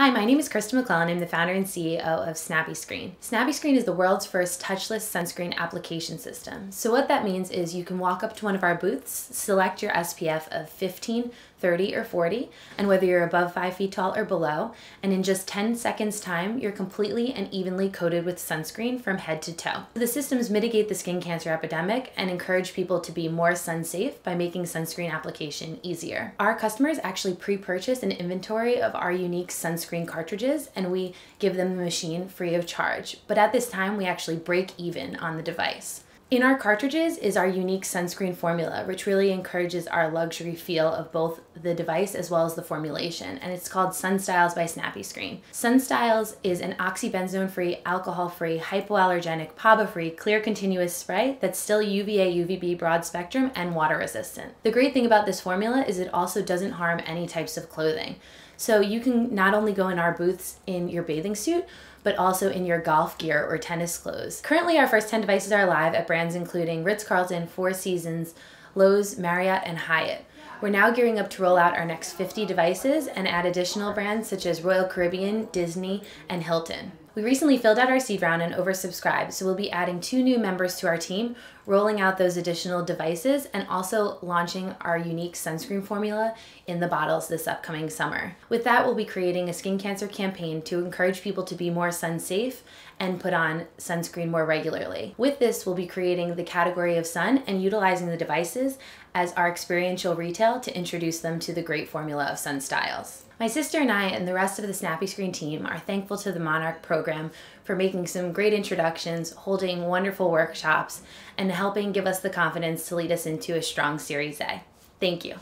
Hi, my name is Krista McClellan. I'm the founder and CEO of SnappyScreen. Snappy Screen is the world's first touchless sunscreen application system. So what that means is you can walk up to one of our booths, select your SPF of 15, 30, or 40, and whether you're above 5 feet tall or below, and in just 10 seconds time, you're completely and evenly coated with sunscreen from head to toe. The systems mitigate the skin cancer epidemic and encourage people to be more sun safe by making sunscreen application easier. Our customers actually pre-purchase an inventory of our unique sunscreen sunscreen cartridges and we give them the machine free of charge. But at this time, we actually break even on the device. In our cartridges is our unique sunscreen formula, which really encourages our luxury feel of both the device as well as the formulation, and it's called SunStyles by SnappyScreen. SunStyles is an oxybenzone-free, alcohol-free, hypoallergenic, PABA-free, clear continuous spray that's still UVA, UVB broad spectrum and water resistant. The great thing about this formula is it also doesn't harm any types of clothing. So you can not only go in our booths in your bathing suit, but also in your golf gear or tennis clothes. Currently, our first 10 devices are live at brands including Ritz Carlton, Four Seasons, Loews, Marriott, and Hyatt. We're now gearing up to roll out our next 50 devices and add additional brands such as Royal Caribbean, Disney, and Hilton. We recently filled out our seed round and oversubscribed, so we'll be adding two new members to our team, rolling out those additional devices, and also launching our unique sunscreen formula in the bottles this upcoming summer. With that, we'll be creating a skin cancer campaign to encourage people to be more sun safe and put on sunscreen more regularly. With this, we'll be creating the category of sun and utilizing the devices as our experiential retail to introduce them to the great formula of SunStyles. My sister and I and the rest of the SnappyScreen team are thankful to the Monarq program for making some great introductions, holding wonderful workshops, and helping give us the confidence to lead us into a strong Series A. Thank you.